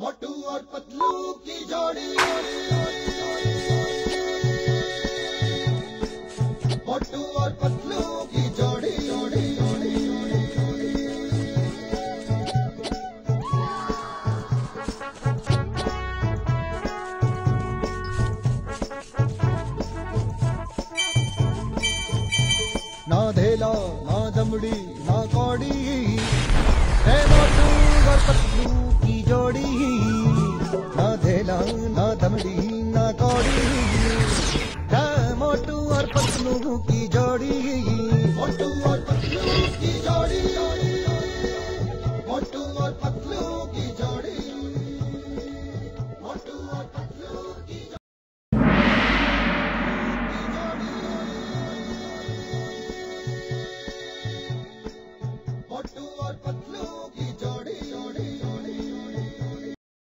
मोटू और पतलू की जोड़ी। मोटू और पतलू की जोड़ी। जोड़ी जोड़ी ना धेला, ना दमड़ी ना कौड़ी। ना ना है मोटू और पतलू की जोड़ी। मोटू और पतलू की जोड़ी। मोटू और पतलू